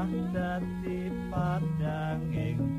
dahsyat di padang ing